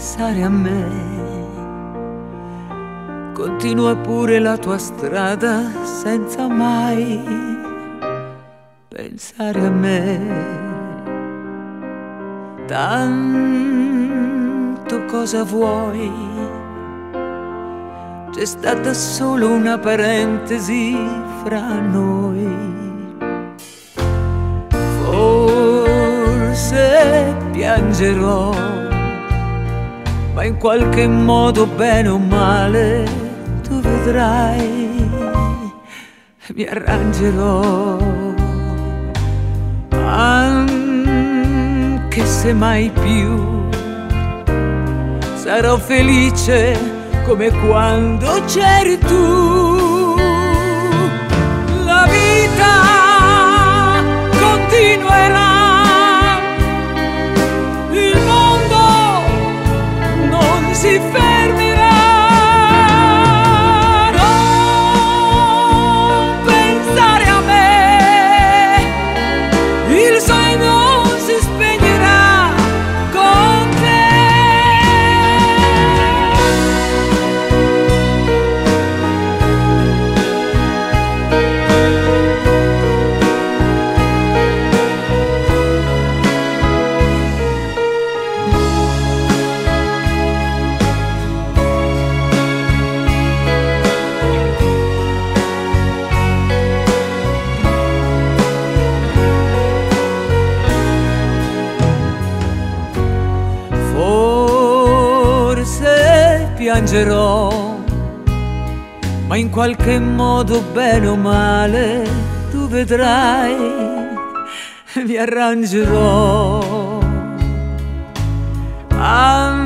pensare a me. Continua pure la tua strada senza mai pensare a me. Tanto cosa vuoi? C'è stata solo una parentesi fra noi. Forse piangerò, ma in qualche modo bene o male tu vedrai, mi arrangerò. Anche se mai più sarò felice come quando c'eri tu. se. Piangerò, ma in qualche modo bene o male tu vedrai, mi arrangerò. Anche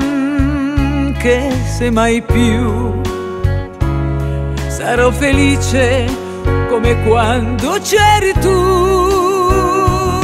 se mai più sarò felice come quando c'eri tu.